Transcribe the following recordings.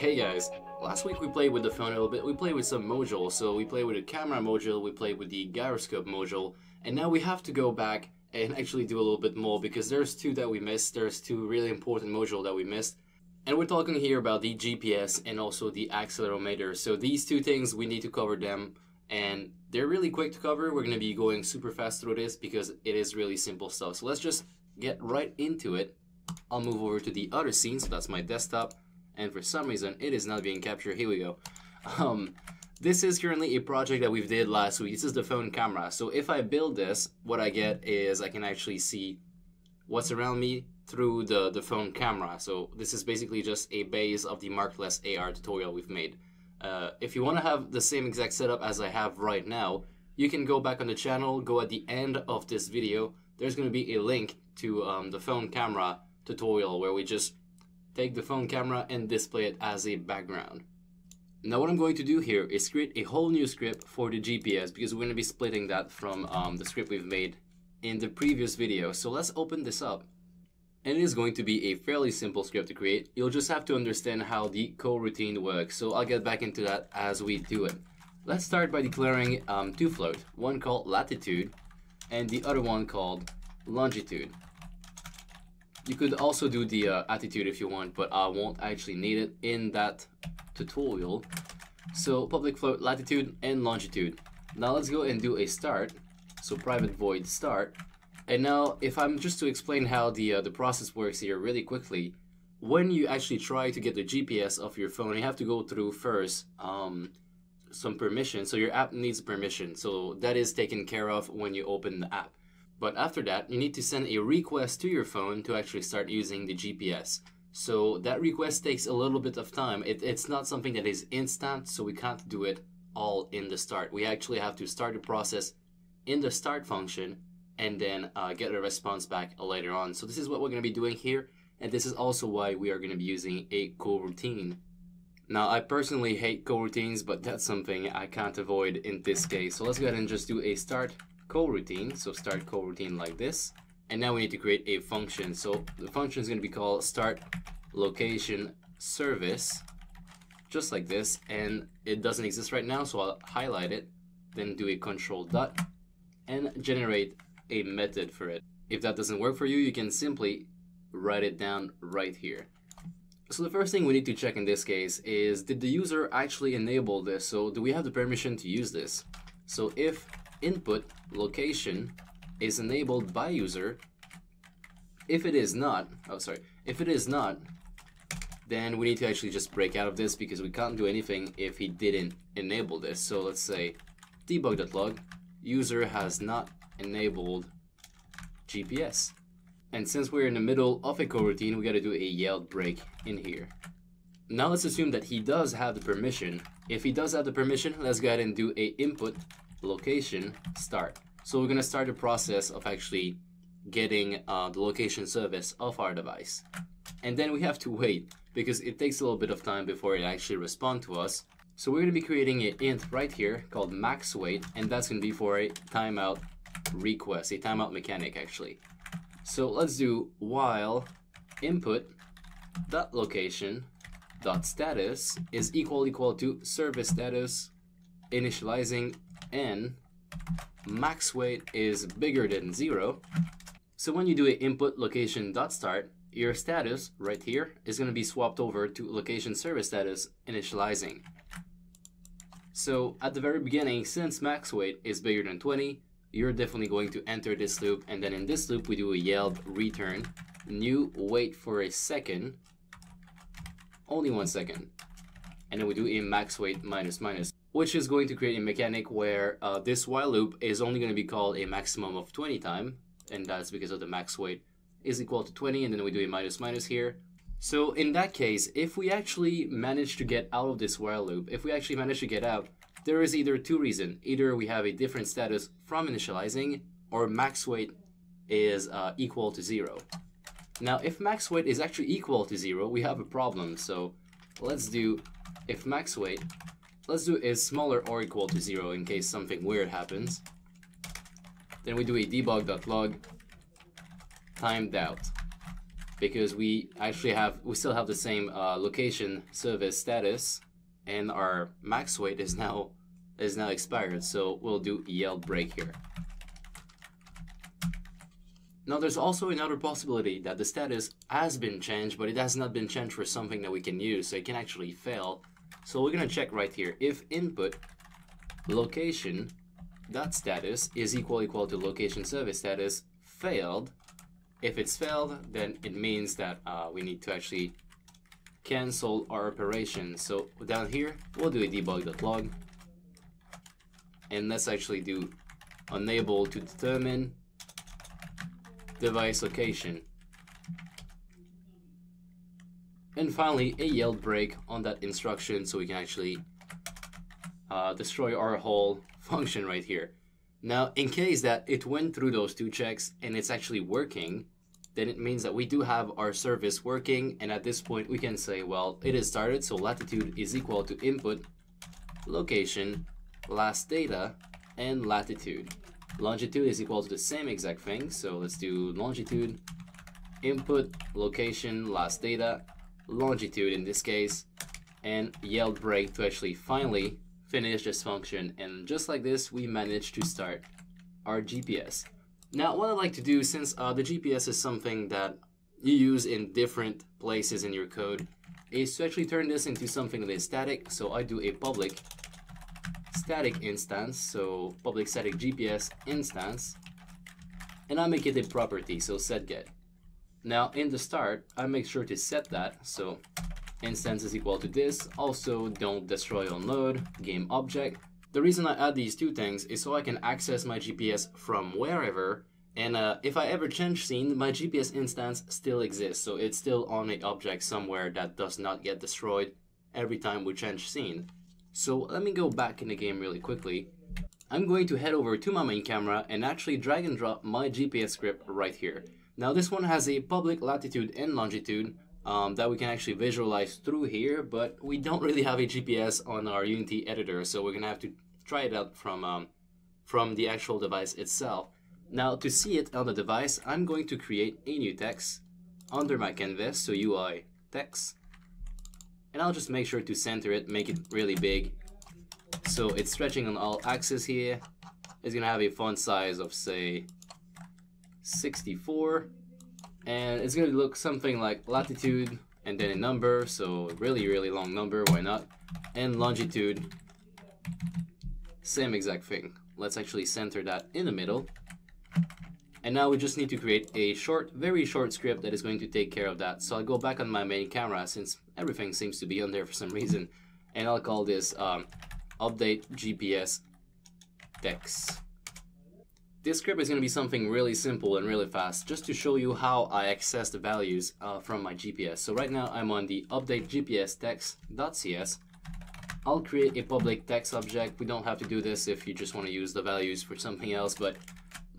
Hey guys, last week we played with the phone a little bit, we played with some module, so we played with the camera module, we played with the gyroscope module, and now we have to go back and actually do a little bit more because there's two that we missed, there's two really important module that we missed, and we're talking here about the GPS and also the accelerometer, so these two things we need to cover them, and they're really quick to cover, we're going to be going super fast through this because it is really simple stuff, so let's just get right into it. I'll move over to the other scene, so that's my desktop, and for some reason it is not being captured. Here we go. Um, this is currently a project that we've did last week. This is the phone camera. So if I build this, what I get is I can actually see what's around me through the, the phone camera. So this is basically just a base of the markerless AR tutorial we've made. Uh, if you want to have the same exact setup as I have right now, you can go back on the channel, go at the end of this video. There's going to be a link to um, the phone camera tutorial where we just take the phone camera and display it as a background. Now what I'm going to do here is create a whole new script for the GPS because we're going to be splitting that from um, the script we've made in the previous video. So let's open this up. And it is going to be a fairly simple script to create. You'll just have to understand how the coroutine works. So I'll get back into that as we do it. Let's start by declaring um, two float, one called latitude and the other one called longitude. You could also do the uh, attitude if you want, but I won't actually need it in that tutorial. So public float latitude and longitude. Now let's go and do a start. So private void start. And now if I'm just to explain how the, uh, the process works here really quickly, when you actually try to get the GPS of your phone, you have to go through first um, some permission. So your app needs permission. So that is taken care of when you open the app. But after that, you need to send a request to your phone to actually start using the GPS. So that request takes a little bit of time. It, it's not something that is instant, so we can't do it all in the start. We actually have to start the process in the start function and then uh, get a response back later on. So this is what we're going to be doing here, and this is also why we are going to be using a coroutine. Now, I personally hate coroutines, but that's something I can't avoid in this case. So let's go ahead and just do a start coroutine. So start coroutine like this. And now we need to create a function. So the function is going to be called start location service, just like this. And it doesn't exist right now, so I'll highlight it, then do a control dot, and generate a method for it. If that doesn't work for you, you can simply write it down right here. So the first thing we need to check in this case is did the user actually enable this? So do we have the permission to use this? So if input location is enabled by user. If it is not, oh sorry, if it is not, then we need to actually just break out of this because we can't do anything if he didn't enable this. So let's say debug.log user has not enabled GPS. And since we're in the middle of a coroutine, we gotta do a yield break in here. Now let's assume that he does have the permission. If he does have the permission, let's go ahead and do a input location start. So we're gonna start the process of actually getting uh, the location service of our device. And then we have to wait because it takes a little bit of time before it actually respond to us. So we're gonna be creating an int right here called max wait and that's gonna be for a timeout request, a timeout mechanic actually. So let's do while input dot location dot status is equal equal to service status initializing n max wait is bigger than zero. So when you do a input location dot start, your status right here is going to be swapped over to location service status initializing. So at the very beginning, since max wait is bigger than 20, you're definitely going to enter this loop and then in this loop we do a yield return new wait for a second only one second and then we do a max wait minus minus which is going to create a mechanic where uh, this while loop is only going to be called a maximum of 20 time, and that's because of the max wait is equal to 20, and then we do a minus minus here. So in that case, if we actually manage to get out of this while loop, if we actually manage to get out, there is either two reasons. Either we have a different status from initializing, or max wait is uh, equal to zero. Now, if max wait is actually equal to zero, we have a problem. So let's do if max wait Let's do is smaller or equal to zero in case something weird happens. Then we do a debug.log timed out. because we actually have we still have the same uh, location service status and our max wait is now is now expired so we'll do yield break here now there's also another possibility that the status has been changed but it has not been changed for something that we can use so it can actually fail so we're gonna check right here if input location dot status is equal equal to location service status failed if it's failed, then it means that uh, we need to actually cancel our operation. So down here, we'll do a debug.log. And let's actually do unable to determine device location. And finally, a yield break on that instruction so we can actually uh, destroy our whole function right here. Now, in case that it went through those two checks and it's actually working, then it means that we do have our service working and at this point we can say, well, it is started, so latitude is equal to input, location, last data, and latitude. Longitude is equal to the same exact thing, so let's do longitude, input, location, last data, longitude in this case, and yield break to actually finally finish this function. And just like this, we managed to start our GPS. Now, what I'd like to do, since uh, the GPS is something that you use in different places in your code, is to actually turn this into something that is static. So I do a public static instance, so public static GPS instance, and I make it a property, so set get. Now in the start, I make sure to set that, so instance is equal to this. Also, don't destroy on load, game object. The reason I add these two things is so I can access my GPS from wherever and uh, if I ever change scene, my GPS instance still exists, so it's still on a object somewhere that does not get destroyed every time we change scene. So let me go back in the game really quickly. I'm going to head over to my main camera and actually drag and drop my GPS script right here. Now this one has a public latitude and longitude um, that we can actually visualize through here, but we don't really have a GPS on our Unity editor, so we're gonna have to try it out from, um, from the actual device itself. Now to see it on the device, I'm going to create a new text under my canvas, so UI text. And I'll just make sure to center it, make it really big. So it's stretching on all axes here. It's gonna have a font size of say 64. And it's gonna look something like latitude and then a number, so really, really long number, why not? And longitude, same exact thing. Let's actually center that in the middle. And now we just need to create a short, very short script that is going to take care of that. So I'll go back on my main camera since everything seems to be on there for some reason. And I'll call this um, update GPS text. This script is going to be something really simple and really fast just to show you how I access the values uh, from my GPS. So right now I'm on the update GPS text.cs. I'll create a public text object. We don't have to do this if you just want to use the values for something else, but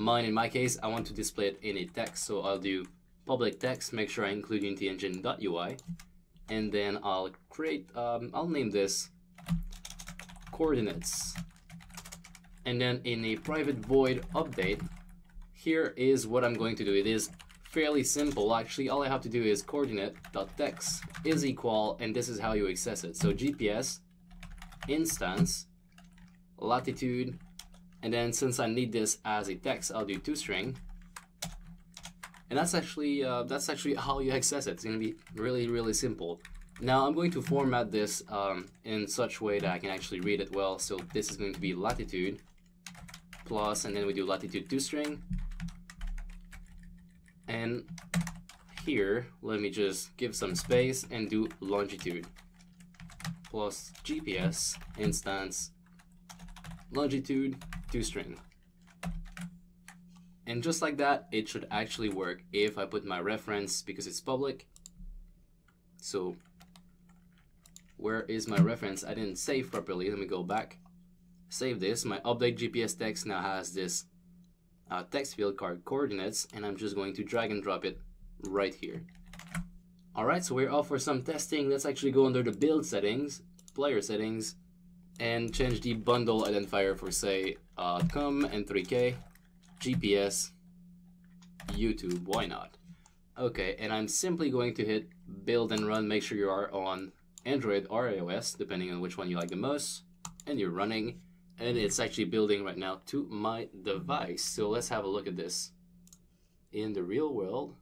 Mine, in my case, I want to display it in a text, so I'll do public text, make sure I include UnityEngine.ui, and then I'll create, um, I'll name this coordinates. And then in a private void update, here is what I'm going to do. It is fairly simple. Actually, all I have to do is coordinate.text is equal, and this is how you access it. So GPS instance latitude and then since I need this as a text, I'll do toString. And that's actually uh, that's actually how you access it. It's gonna be really really simple. Now I'm going to format this um, in such way that I can actually read it well. So this is going to be latitude plus, and then we do latitude two toString. And here, let me just give some space and do longitude plus GPS instance longitude two toString. And just like that, it should actually work if I put my reference because it's public. So where is my reference? I didn't save properly. Let me go back. Save this. My update GPS text now has this uh, text field card coordinates and I'm just going to drag and drop it right here. Alright, so we're off for some testing. Let's actually go under the build settings, player settings, and change the bundle identifier for say uh, com N3K, GPS, YouTube, why not? Okay, and I'm simply going to hit build and run. Make sure you are on Android or iOS, depending on which one you like the most. And you're running, and it's actually building right now to my device. So let's have a look at this in the real world.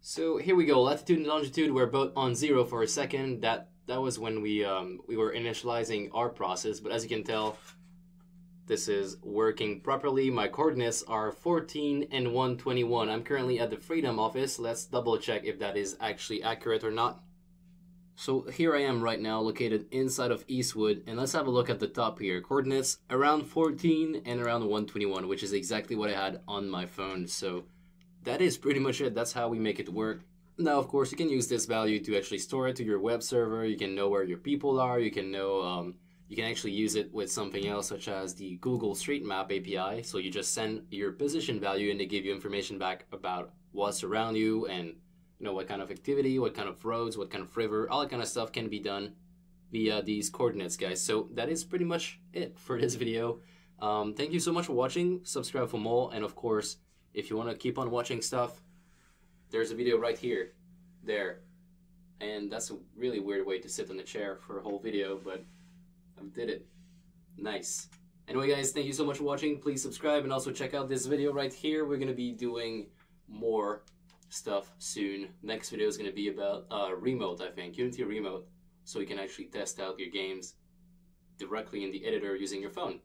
So here we go, latitude and longitude were both on zero for a second. That that was when we um, we were initializing our process, but as you can tell, this is working properly. My coordinates are 14 and 121. I'm currently at the Freedom office. Let's double check if that is actually accurate or not. So here I am right now located inside of Eastwood and let's have a look at the top here. Coordinates around 14 and around 121 which is exactly what I had on my phone. So that is pretty much it. That's how we make it work. Now of course you can use this value to actually store it to your web server. You can know where your people are. You can know um, you can actually use it with something else such as the Google Street Map API. So you just send your position value and they give you information back about what's around you and you know what kind of activity, what kind of roads, what kind of river, all that kind of stuff can be done via these coordinates, guys. So that is pretty much it for this video. Um, thank you so much for watching. Subscribe for more, and of course, if you want to keep on watching stuff, there's a video right here, there, and that's a really weird way to sit on the chair for a whole video, but I did it. Nice. Anyway, guys, thank you so much for watching. Please subscribe and also check out this video right here. We're gonna be doing more stuff soon. Next video is going to be about uh, remote, I think, Unity remote, so you can actually test out your games directly in the editor using your phone.